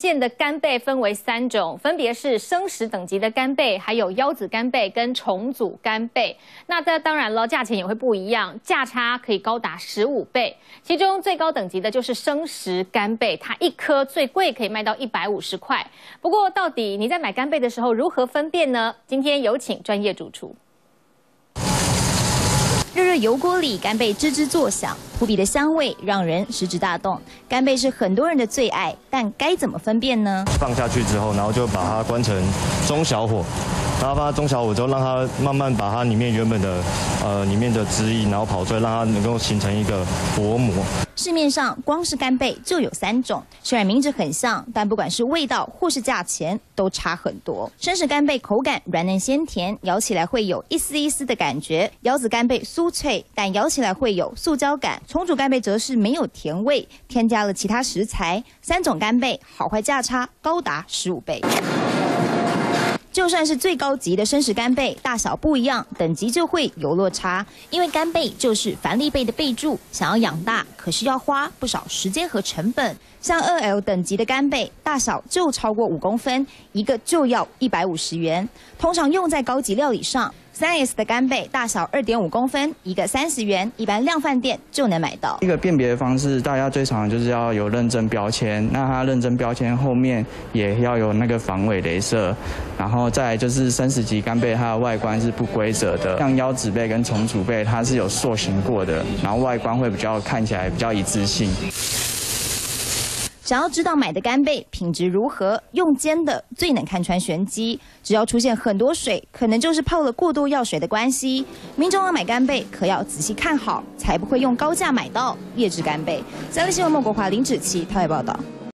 现的干贝分为三种，分别是生食等级的干贝，还有腰子干贝跟重组干贝。那这当然了，价钱也会不一样，价差可以高达十五倍。其中最高等级的就是生食干贝，它一颗最贵可以卖到一百五十块。不过，到底你在买干贝的时候如何分辨呢？今天有请专业主厨。热热油锅里，干贝吱吱作响，扑鼻的香味让人食指大动。干贝是很多人的最爱，但该怎么分辨呢？放下去之后，然后就把它关成中小火。然后放中小火之后，让它慢慢把它里面原本的呃里面的汁液，然后跑出来，让它能够形成一个薄膜。市面上光是干贝就有三种，虽然名字很像，但不管是味道或是价钱都差很多。生食干贝口感软嫩鲜甜，咬起来会有一丝一丝的感觉；腰子干贝酥脆，但咬起来会有塑胶感；重组干贝则是没有甜味，添加了其他食材。三种干贝好坏价差高达十五倍。就算是最高级的生食干贝，大小不一样，等级就会有落差。因为干贝就是凡利贝的备注，想要养大，可是要花不少时间和成本。像二 L 等级的干贝，大小就超过五公分，一个就要一百五十元，通常用在高级料理上。三 S 的干贝大小二点五公分，一个三十元，一般量饭店就能买到。一个辨别的方式，大家最常就是要有认证标签，那它认证标签后面也要有那个防伪镭射，然后再就是生食级干贝，它的外观是不规则的，像腰子贝跟重组贝，它是有塑形过的，然后外观会比较看起来比较一致性。想要知道买的干贝品质如何，用煎的最能看穿玄机。只要出现很多水，可能就是泡了过多药水的关系。民众要买干贝，可要仔细看好，才不会用高价买到劣质干贝。三立新闻孟国华、林芷琪台北报道。